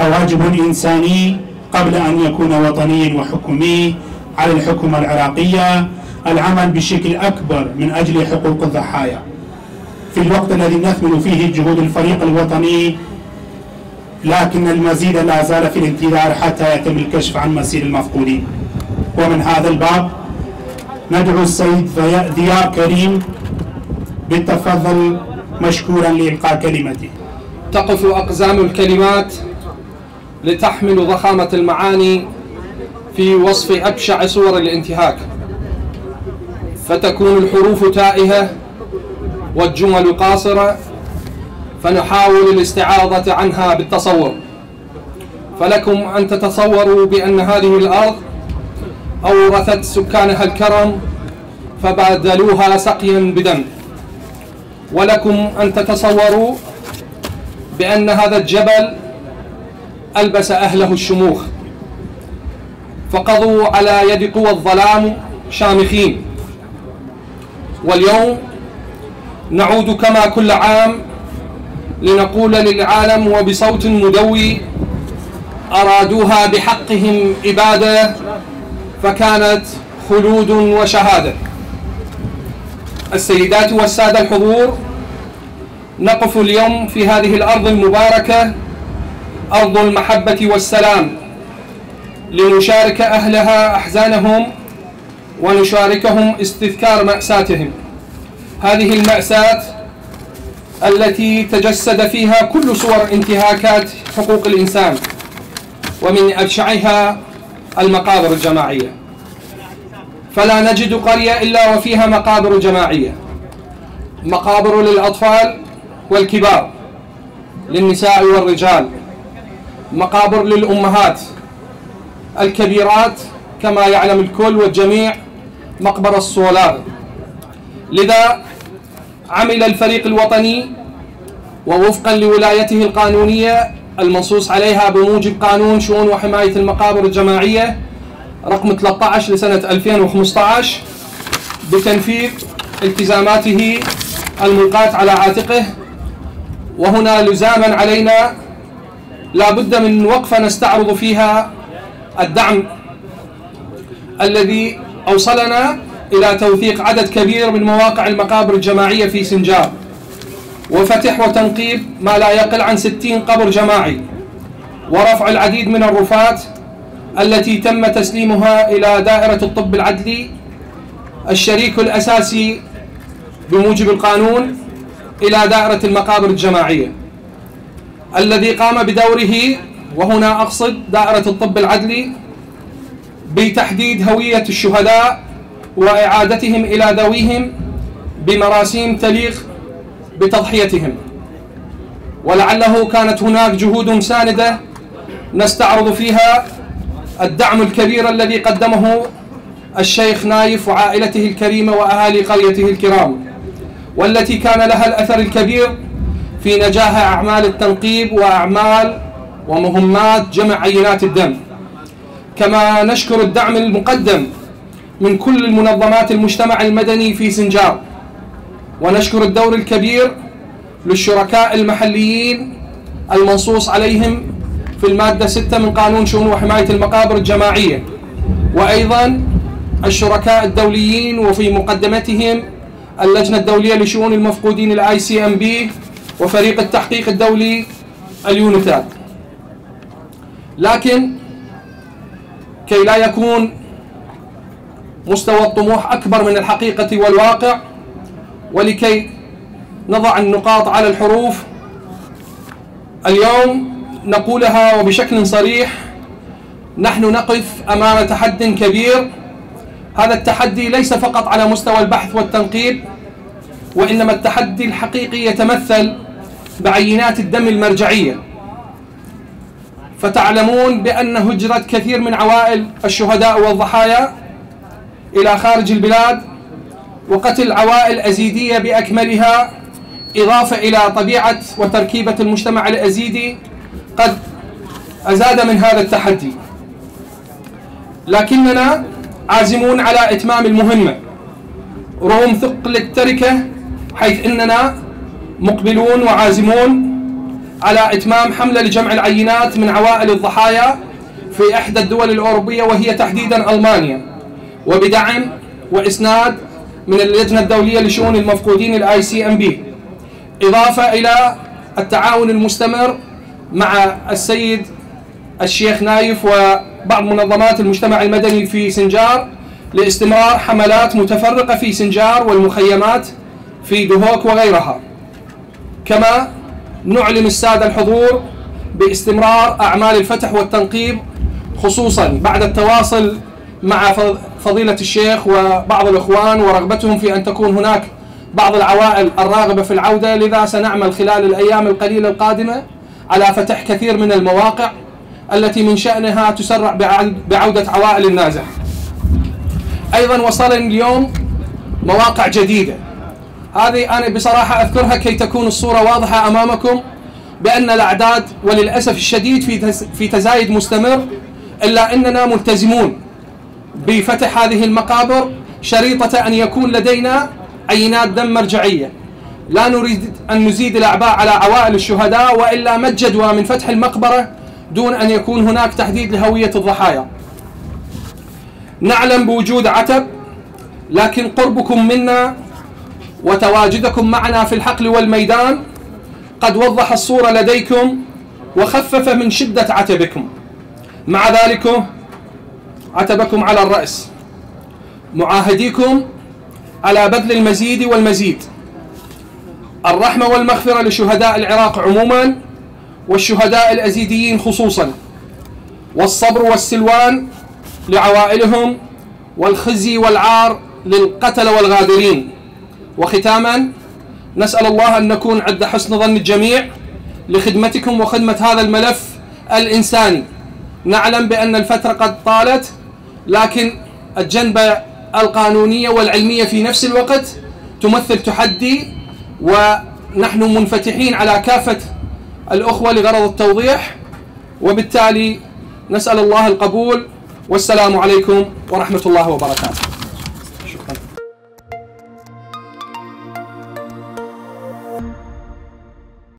كواجب إنساني قبل أن يكون وطني وحكومي على الحكومة العراقية. العمل بشكل أكبر من أجل حقوق الضحايا. في الوقت الذي نثمن فيه جهود الفريق الوطني لكن المزيد لا زال في الانتظار حتى يتم الكشف عن مسير المفقودين. ومن هذا الباب ندعو السيد ضياء كريم بالتفضل مشكورا لإلقاء كلمته. تقف أقزام الكلمات. لتحمل ضخامة المعاني في وصف أبشع صور الانتهاك. فتكون الحروف تائهة والجمل قاصرة فنحاول الاستعاضة عنها بالتصور. فلكم أن تتصوروا بأن هذه الأرض أورثت سكانها الكرم فبادلوها سقيا بدم. ولكم أن تتصوروا بأن هذا الجبل ألبس أهله الشموخ. فقضوا على يد قوى الظلام شامخين. واليوم نعود كما كل عام لنقول للعالم وبصوت مدوي أرادوها بحقهم إبادة فكانت خلود وشهادة. السيدات والسادة الحضور نقف اليوم في هذه الأرض المباركة أرض المحبة والسلام. لنشارك أهلها أحزانهم ونشاركهم استذكار مأساتهم. هذه المأساة التي تجسد فيها كل صور انتهاكات حقوق الإنسان ومن أبشعها المقابر الجماعية. فلا نجد قرية إلا وفيها مقابر جماعية. مقابر للأطفال والكبار للنساء والرجال. مقابر للأمهات الكبيرات كما يعلم الكل والجميع مقبرة الصولار لذا عمل الفريق الوطني ووفقا لولايته القانونية المنصوص عليها بموجب قانون شؤون وحماية المقابر الجماعية رقم 13 لسنة 2015 بتنفيذ التزاماته الملقاة على عاتقه. وهنا لزاما علينا لا بد من وقفة نستعرض فيها الدعم الذي أوصلنا إلى توثيق عدد كبير من مواقع المقابر الجماعية في سنجاب. وفتح وتنقيب ما لا يقل عن 60 قبر جماعي. ورفع العديد من الرفات التي تم تسليمها إلى دائرة الطب العدلي الشريك الأساسي بموجب القانون إلى دائرة المقابر الجماعية. الذي قام بدوره وهنا أقصد دائرة الطب العدلي بتحديد هوية الشهداء وإعادتهم إلى ذويهم بمراسيم تليق بتضحيتهم. ولعله كانت هناك جهود ساندة نستعرض فيها الدعم الكبير الذي قدمه الشيخ نايف وعائلته الكريمة وأهالي قريته الكرام والتي كان لها الأثر الكبير في نجاح أعمال التنقيب وأعمال ومهمات جمع عينات الدم. كما نشكر الدعم المقدم من كل المنظمات المجتمع المدني في سنجار ونشكر الدور الكبير للشركاء المحليين المنصوص عليهم في المادة 6 من قانون شؤون وحماية المقابر الجماعية. وأيضا الشركاء الدوليين وفي مقدمتهم اللجنة الدولية لشؤون المفقودين ال ICMP وفريق التحقيق الدولي اليونيتاد لكن كي لا يكون مستوى الطموح أكبر من الحقيقة والواقع ولكي نضع النقاط على الحروف اليوم نقولها وبشكل صريح نحن نقف أمام تحد كبير. هذا التحدي ليس فقط على مستوى البحث والتنقيب وإنما التحدي الحقيقي يتمثل بعينات الدم المرجعية. فتعلمون بأن هجرة كثير من عوائل الشهداء والضحايا إلى خارج البلاد وقتل عوائل أزيدية بأكملها إضافة إلى طبيعة وتركيبة المجتمع الأزيدي قد أزاد من هذا التحدي. لكننا عازمون على إتمام المهمة. رغم ثقل التركة حيث إننا مقبلون وعازمون على إتمام حملة لجمع العينات من عوائل الضحايا في إحدى الدول الأوروبية وهي تحديدا ألمانيا. وبدعم وإسناد من اللجنة الدولية لشؤون المفقودين ال ICMP. إضافة إلى التعاون المستمر مع السيد الشيخ نايف وبعض منظمات المجتمع المدني في سنجار لاستمرار حملات متفرقة في سنجار والمخيمات في دهوك وغيرها. كما نعلم السادة الحضور باستمرار أعمال الفتح والتنقيب خصوصا بعد التواصل مع فضيلة الشيخ وبعض الإخوان ورغبتهم في أن تكون هناك بعض العوائل الراغبة في العودة لذا سنعمل خلال الأيام القليلة القادمة على فتح كثير من المواقع التي من شأنها تسرع بعودة عوائل النازح. أيضا وصلني اليوم مواقع جديدة. هذه أنا بصراحة أذكرها كي تكون الصورة واضحة أمامكم بأن الأعداد وللأسف الشديد في في تزايد مستمر إلا أننا ملتزمون بفتح هذه المقابر شريطة أن يكون لدينا عينات دم مرجعية. لا نريد أن نزيد الأعباء على عوائل الشهداء وإلا ما الجدوى من فتح المقبرة دون أن يكون هناك تحديد لهوية الضحايا. نعلم بوجود عتب لكن قربكم منا وتواجدكم معنا في الحقل والميدان. قد وضح الصورة لديكم وخفف من شدة عتبكم. مع ذلك عتبكم على الرأس. معاهديكم على بذل المزيد والمزيد. الرحمة والمغفرة لشهداء العراق عموما والشهداء الأزيديين خصوصا. والصبر والسلوان لعوائلهم والخزي والعار للقتل والغادرين. وختاما نسأل الله أن نكون عند حسن ظن الجميع لخدمتكم وخدمة هذا الملف الإنساني. نعلم بأن الفترة قد طالت لكن الجنبة القانونية والعلمية في نفس الوقت تمثل تحدي ونحن منفتحين على كافة الأخوة لغرض التوضيح. وبالتالي نسأل الله القبول. والسلام عليكم ورحمة الله وبركاته.